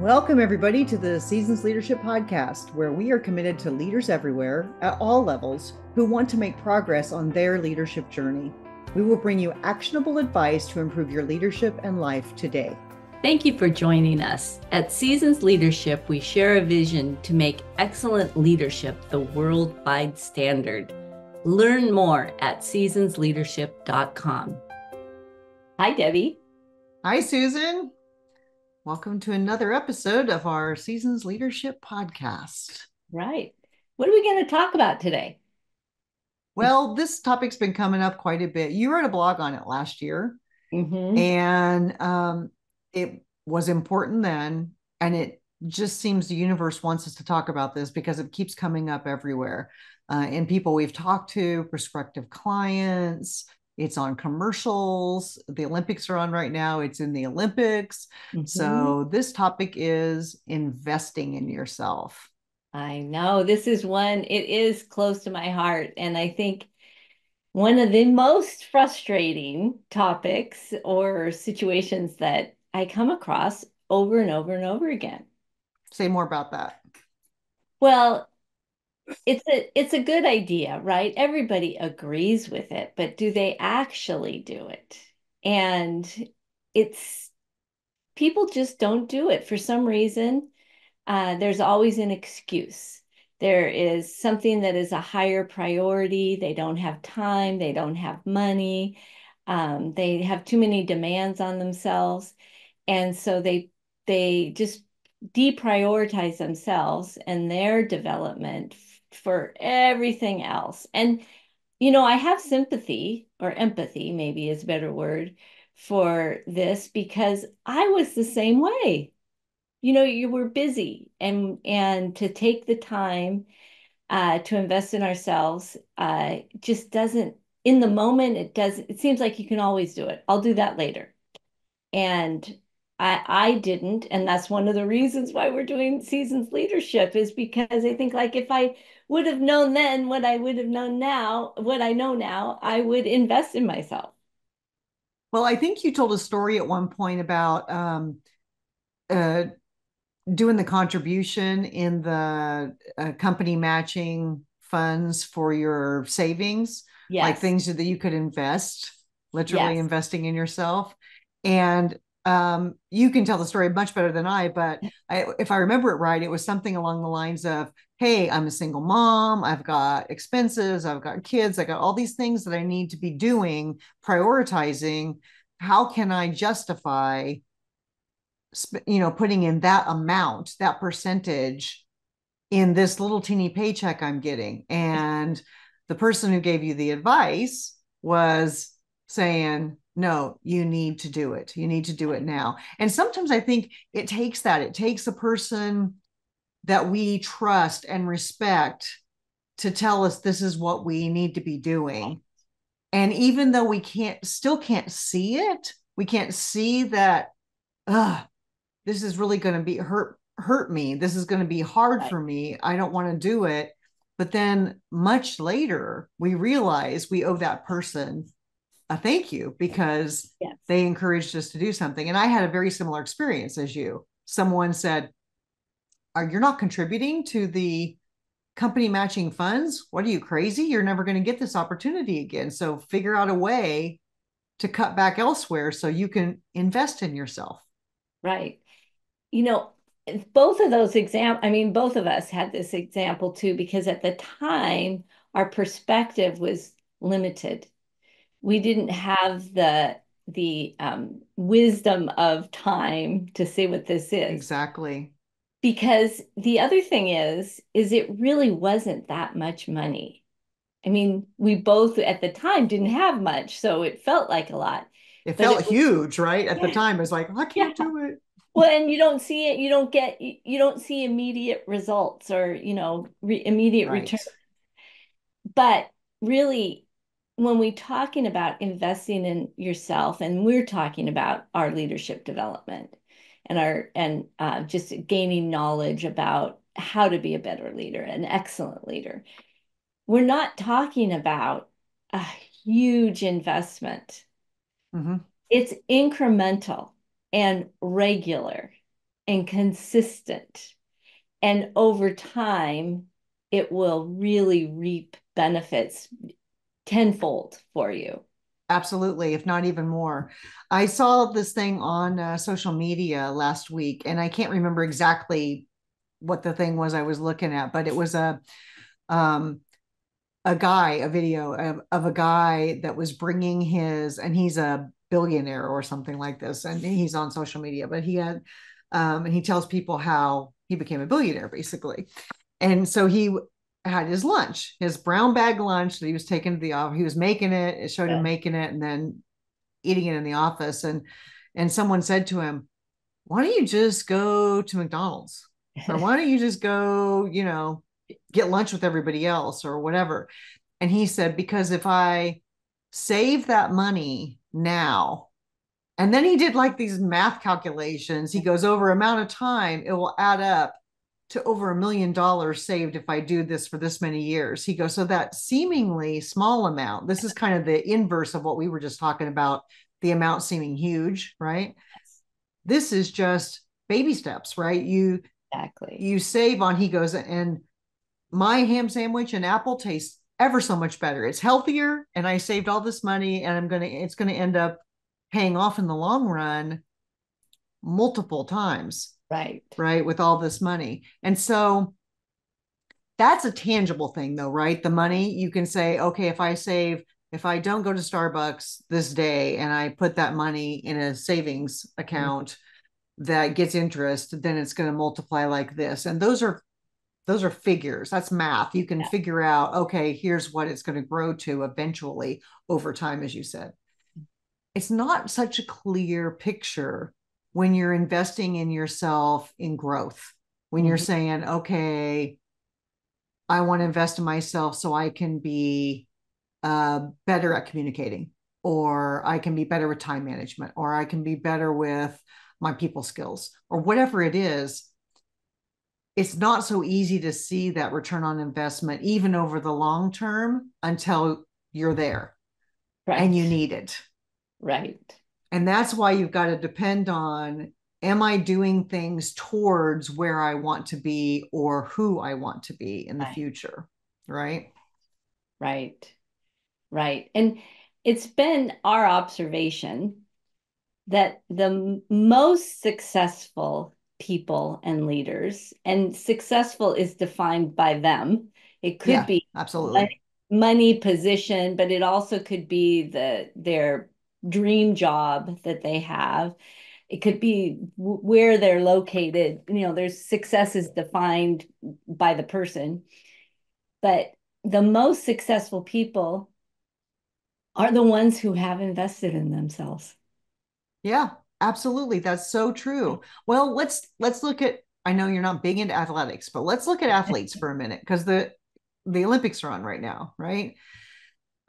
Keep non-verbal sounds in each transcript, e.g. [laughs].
Welcome, everybody, to the Seasons Leadership Podcast, where we are committed to leaders everywhere at all levels who want to make progress on their leadership journey. We will bring you actionable advice to improve your leadership and life today. Thank you for joining us. At Seasons Leadership, we share a vision to make excellent leadership the worldwide standard. Learn more at seasonsleadership.com. Hi, Debbie. Hi, Susan. Welcome to another episode of our Seasons Leadership Podcast. Right. What are we going to talk about today? Well, this topic's been coming up quite a bit. You wrote a blog on it last year, Mm-hmm. and um, it was important then. And it just seems the universe wants us to talk about this because it keeps coming up everywhere. Uh, and people we've talked to, prospective clients, it's on commercials. The Olympics are on right now, it's in the Olympics. Mm-hmm. So, this topic is investing in yourself. I know this is one, it is close to my heart. And I think one of the most frustrating topics or situations that I come across over and over and over again. Say more about that. Well, it's a it's a good idea, right? Everybody agrees with it, but do they actually do it? And it's people just don't do it for some reason. Uh, there's always an excuse. There is something that is a higher priority. They don't have time. They don't have money. Um, they have too many demands on themselves, and so they they just deprioritize themselves and their development for everything else. And, you know, I have sympathy or empathy, maybe is a better word for this because I was the same way. You know, you were busy and and to take the time uh, to invest in ourselves uh, just doesn't in the moment it does it seems like you can always do it. I'll do that later. And I I didn't, and that's one of the reasons why we're doing seasons leadership is because I think like if I would have known then what I would have known now, what I know now, I would invest in myself. Well, I think you told a story at one point about um, uh, doing the contribution in the uh, company matching funds for your savings, Yes. like things that you could invest, literally Yes. investing in yourself. And um, you can tell the story much better than I, but I, if I remember it right, it was something along the lines of, Hey, I'm a single mom. I've got expenses. I've got kids. I got all these things that I need to be doing, prioritizing. How can I justify, you know, putting in that amount, that percentage in this little teeny paycheck I'm getting? And the person who gave you the advice was saying, no, you need to do it. You need to do it now. And sometimes I think it takes that. It takes a person that we trust and respect to tell us this is what we need to be doing. And even though we can't, still can't see it, we can't see that, uh, this is really going to be hurt, hurt me. This is going to be hard for me. I don't want to do it. But then much later, we realize we owe that person a thank you because Yes. they encouraged us to do something. And I had a very similar experience as you. Someone said, Are you're not contributing to the company matching funds? What are you crazy? You're never going to get this opportunity again. So figure out a way to cut back elsewhere so you can invest in yourself. Right. You know, both of those exam I mean, both of us had this example too, because at the time our perspective was limited. We didn't have the the um, wisdom of time to see what this is. Exactly. Because the other thing is, is it really wasn't that much money. I mean, we both at the time didn't have much, so it felt like a lot. It But felt it was- huge, right? At the time, it was like, I can't Yeah. do it. Well, and you don't see it, you don't get, you you don't see immediate results or, you know, re immediate Right. return. But really, when we're talking about investing in yourself, and we're talking about our leadership development and our and uh, just gaining knowledge about how to be a better leader, an excellent leader, we're not talking about a huge investment. Mhm. It's incremental and regular and consistent. And over time, it will really reap benefits tenfold for you. Absolutely, if not even more. I saw this thing on uh, social media last week, and I can't remember exactly what the thing was I was looking at, but it was a um, a guy, a video of, of a guy that was bringing his, and he's a billionaire or something like this, and he's on social media, but he had, um, and he tells people how he became a billionaire basically. And so he had his lunch, his brown bag lunch that he was taking to the office. He was making it. It showed yeah. him making it and then eating it in the office. And and someone said to him, "Why don't you just go to McDonald's, or why don't you just go, you know, get lunch with everybody else, or whatever?" And he said, "Because if I save that money now." And then he did like these math calculations. He goes over amount of time, it will add up to over a million dollars saved if I do this for this many years. He goes, so that seemingly small amount, this is kind of the inverse of what we were just talking about, the amount seeming huge, right? This is just baby steps, right? You exactly you save on he goes and my ham sandwich and apple tastes ever so much better. It's healthier and I saved all this money and I'm going to it's going to end up paying off in the long run multiple times right. right with all this money. And so that's a tangible thing though right? The money you can say okay if i save if i don't go to starbucks this day and i put that money in a savings account mm-hmm. that gets interest then it's going to multiply like this. And those are those are figures. That's math. You can yeah. figure out okay here's what it's going to grow to eventually over time as you said. It's not such a clear picture when you're investing in yourself in growth, when mm-hmm. you're saying, okay, I want to invest in myself so I can be uh, better at communicating, or I can be better with time management, or I can be better with my people skills, or whatever it is. It's not so easy to see that return on investment, even over the long term, until you're there right. and you need it. Right. And that's why you've got to depend on am I doing things towards where I want to be or who I want to be in the right. future? Right. Right. Right. And it's been our observation that the most successful people and leaders, and successful is defined by them. It could yeah, be absolutely money, money, position, but it also could be the their dream job that they have. It could be where they're located. You know, there's success is defined by the person. But the most successful people are the ones who have invested in themselves. Yeah, absolutely. That's so true. Well, let's let's look at I know you're not big into athletics, but let's look at athletes for a minute because the the Olympics are on right now, right?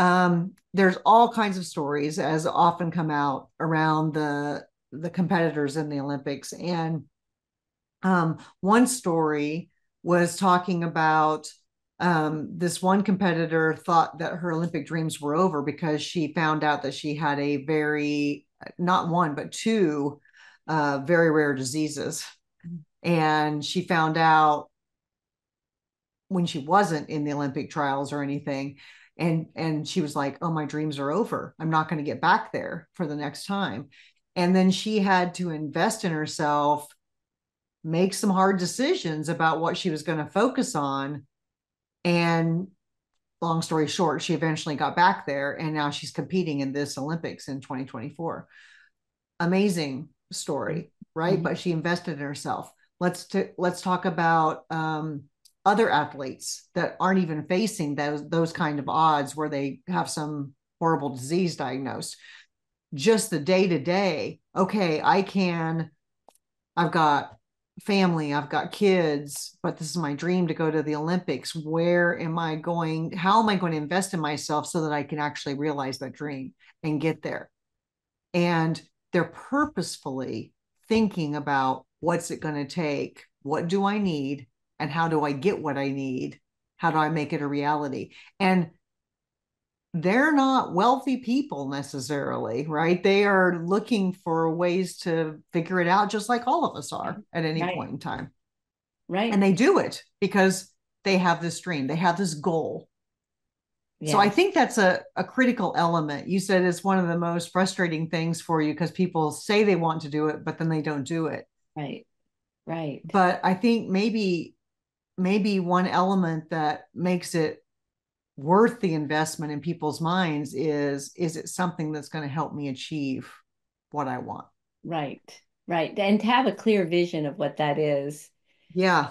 Um, there's all kinds of stories as often come out around the the competitors in the Olympics. And um, one story was talking about um, this one competitor thought that her Olympic dreams were over because she found out that she had a very, not one, but two uh, very rare diseases. And she found out when she wasn't in the Olympic trials or anything and and she was like oh my dreams are over. I'm not going to get back there for the next time. And then she had to invest in herself make some hard decisions about what she was going to focus on. And long story short she eventually got back there and now she's competing in this olympics in 2024 amazing story right? Mm-hmm. but she invested in herself. Let's t- let's talk about um, other athletes that aren't even facing those those kind of odds where they have some horrible disease diagnosed. Just the day to day okay i can i've got family i've got kids but this is my dream to go to the olympics. Where am i going? How am i going to invest in myself so that i can actually realize that dream and get there? And they're purposefully thinking about what's it going to take? What do i need and how do I get what I need? How do I make it a reality? And they're not wealthy people necessarily, right? They are looking for ways to figure it out, just like all of us are at any right. point in time. Right. And they do it because they have this dream, they have this goal. Yeah. So I think that's a, a critical element. You said it's one of the most frustrating things for you because people say they want to do it, but then they don't do it. Right. Right. But I think maybe maybe one element that makes it worth the investment in people's minds is is it something that's going to help me achieve what I want? Right. Right. And to have a clear vision of what that is. Yeah.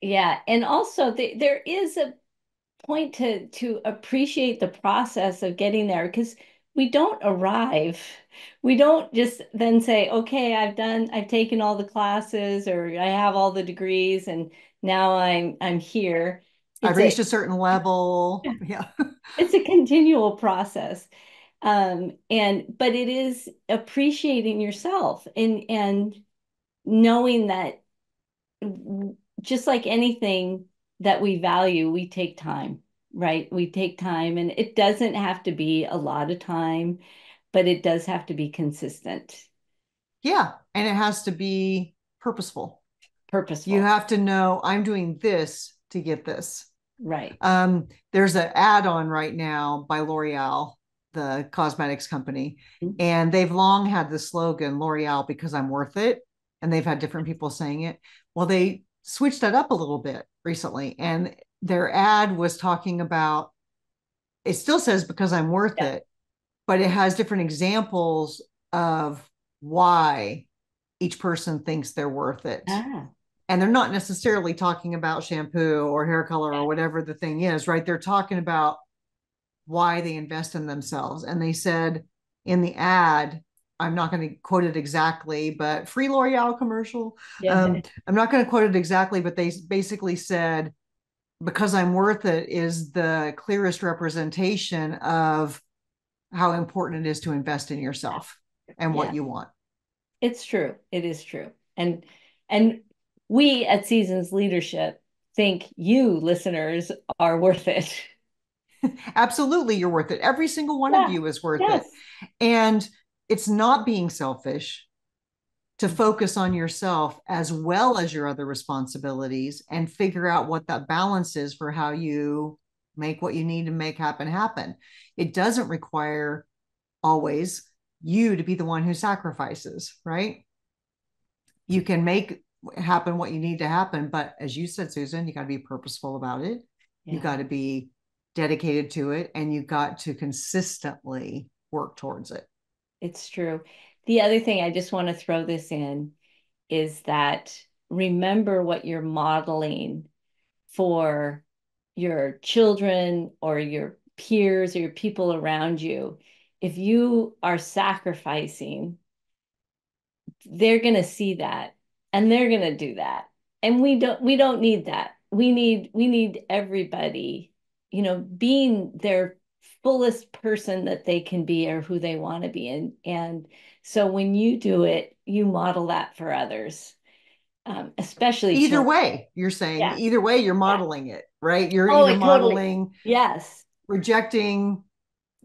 Yeah. And also the, there is a point to to appreciate the process of getting there because we don't arrive. We don't just then say, okay, I've done, I've taken all the classes or I have all the degrees and now I'm I'm here. It's I've reached a, a certain level. [laughs] Yeah. it's a continual process. Um, and but it is appreciating yourself and and knowing that just like anything that we value, we take time, right? We take time and it doesn't have to be a lot of time, but it does have to be consistent. Yeah. And it has to be purposeful. Purposeful. You have to know I'm doing this to get this. Right. Um, there's an ad on right now by L'Oreal, the cosmetics company, mm-hmm. and they've long had the slogan L'Oreal because I'm worth it. And they've had different people saying it. Well, they switched that up a little bit recently, and their ad was talking about it still says because I'm worth yeah. it, but it has different examples of why each person thinks they're worth it. Ah. And they're not necessarily talking about shampoo or hair color or whatever the thing is, right? They're talking about why they invest in themselves. And they said in the ad, I'm not going to quote it exactly, but free L'Oreal commercial. Yeah. Um, I'm not going to quote it exactly, but they basically said, because I'm worth it is the clearest representation of how important it is to invest in yourself and what you want. It's true. It is true. And and we at Seasons Leadership think you listeners are worth it. [laughs] Absolutely, you're worth it. Every single one yeah. of you is worth yes. it. And it's not being selfish to focus on yourself as well as your other responsibilities and figure out what that balance is for how you make what you need to make happen happen. It doesn't require always you to be the one who sacrifices, right? You can make happen what you need to happen, but as you said, Susan, you got to be purposeful about it. Yeah. You got to be dedicated to it and you got to consistently work towards it. It's true. The other thing I just want to throw this in is that remember what you're modeling for your children or your peers or your people around you. If you are sacrificing, they're going to see that and they're going to do that. And we don't we don't need that. We need we need everybody, you know, being their fullest person that they can be or who they want to be and and so when you do it, you model that for others. Um, especially either children. way, you're saying yeah. either way, you're modeling yeah. it, right? You're oh, either modeling, totally. yes, rejecting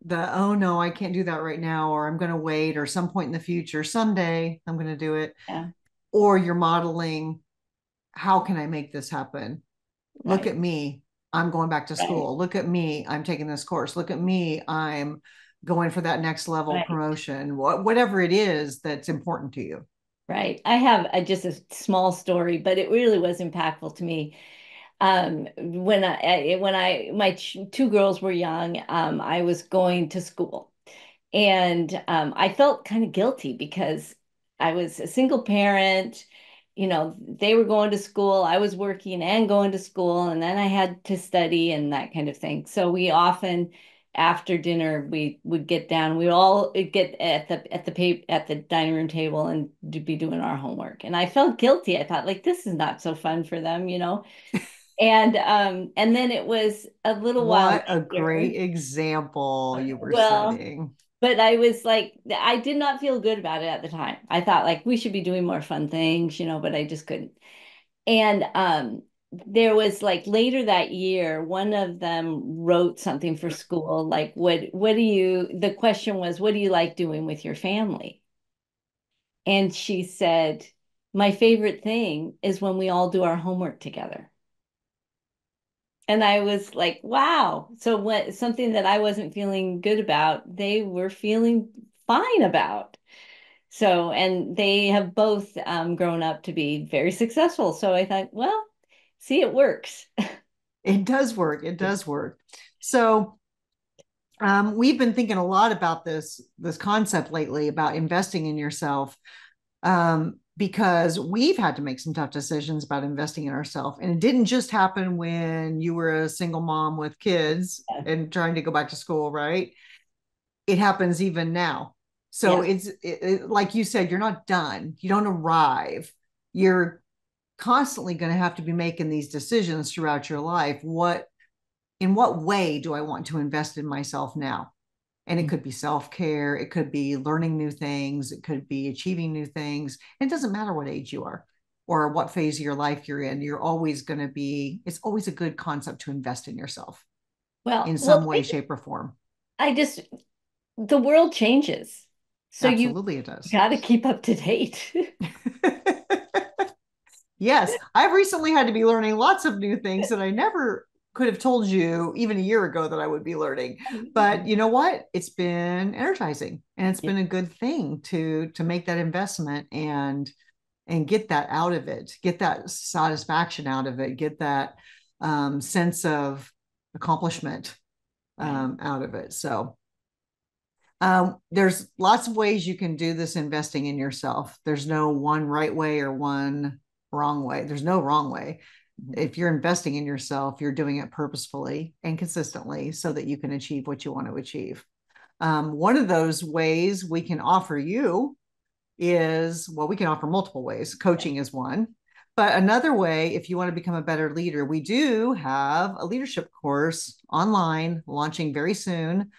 the oh no, I can't do that right now, or I'm going to wait, or some point in the future, someday I'm going to do it, yeah. or you're modeling, how can I make this happen? Right. Look at me, I'm going back to school. Right. Look at me, I'm taking this course. Look at me, I'm going for that next level right. promotion, whatever it is that's important to you. Right. I have a, just a small story, but it really was impactful to me. Um, when I when I my two girls were young, um, I was going to school, and um, I felt kind of guilty because I was a single parent. You know, they were going to school, I was working and going to school, and then I had to study and that kind of thing. So we often after dinner we would get down we'd all get at the at the pay, at the dining room table and be doing our homework. And i felt guilty. I thought like this is not so fun for them you know? And um and then it was a little what while what a great example you were well, setting. but i was like i did not feel good about it at the time. I thought like we should be doing more fun things you know but i just couldn't. And um there was like later that year, one of them wrote something for school, like what what do you the question was, what do you like doing with your family? And she said, My favorite thing is when we all do our homework together. And I was like, wow. So what something that I wasn't feeling good about, they were feeling fine about. So, and they have both um, grown up to be very successful. So I thought, well, see, it works. it does work. It does [laughs] work. So um, we've been thinking a lot about this this concept lately about investing in yourself um, because we've had to make some tough decisions about investing in ourselves and it didn't just happen when you were a single mom with kids yeah. and trying to go back to school right it happens even now so yeah. it's it, it, like you said you're not done you don't arrive you're constantly going to have to be making these decisions throughout your life what in what way do i want to invest in myself now and it mm. could be self-care it could be learning new things it could be achieving new things it doesn't matter what age you are or what phase of your life you're in you're always going to be it's always a good concept to invest in yourself well in some well, way shape or form i just the world changes so Absolutely you it does. got to keep up to date [laughs] Yes, I've recently had to be learning lots of new things that I never could have told you even a year ago that I would be learning. But you know what? It's been energizing and it's been a good thing to to make that investment and and get that out of it, get that satisfaction out of it, get that um, sense of accomplishment um, out of it. So um, there's lots of ways you can do this investing in yourself. There's no one right way or one wrong way. There's no wrong way. Mm-hmm. If you're investing in yourself, you're doing it purposefully and consistently so that you can achieve what you want to achieve. Um, one of those ways we can offer you is well, we can offer multiple ways. Coaching is one. But another way, if you want to become a better leader, we do have a leadership course online launching very soon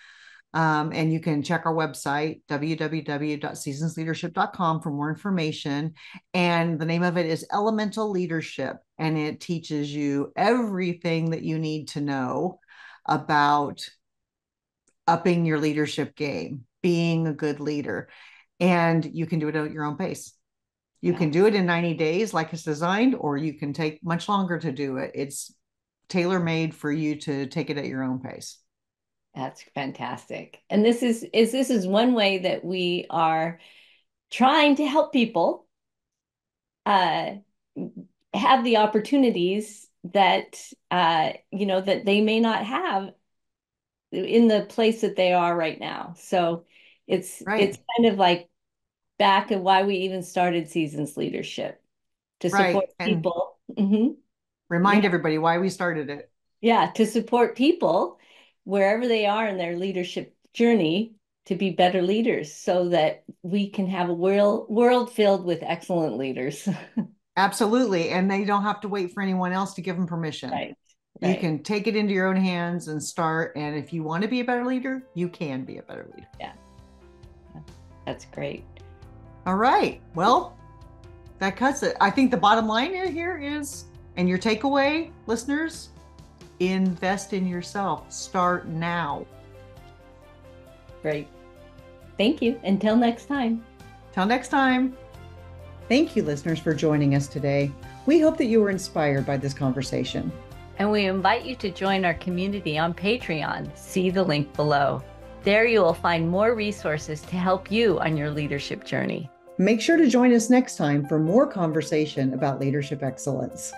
um, and you can check our website, www.seasonsleadership.com, for more information. And the name of it is Elemental Leadership. And it teaches you everything that you need to know about upping your leadership game, being a good leader. And you can do it at your own pace. You yeah. can do it in 90 days, like it's designed, or you can take much longer to do it. It's tailor made for you to take it at your own pace. That's fantastic. And this is is this is one way that we are trying to help people uh, have the opportunities that uh, you know that they may not have in the place that they are right now. So it's right. it's kind of like back and why we even started Seasons Leadership to support right. people. Mm-hmm. Remind yeah. everybody why we started it. Yeah, to support people wherever they are in their leadership journey to be better leaders so that we can have a world world filled with excellent leaders. [laughs] Absolutely. And they don't have to wait for anyone else to give them permission. Right. Right. You can take it into your own hands and start. And if you want to be a better leader, you can be a better leader. Yeah. That's great. All right. Well, that cuts it. I think the bottom line here is, and your takeaway, listeners, Invest in yourself. Start now. Great. Thank you. Until next time. Till next time. Thank you, listeners, for joining us today. We hope that you were inspired by this conversation. And we invite you to join our community on Patreon. See the link below. There you will find more resources to help you on your leadership journey. Make sure to join us next time for more conversation about leadership excellence.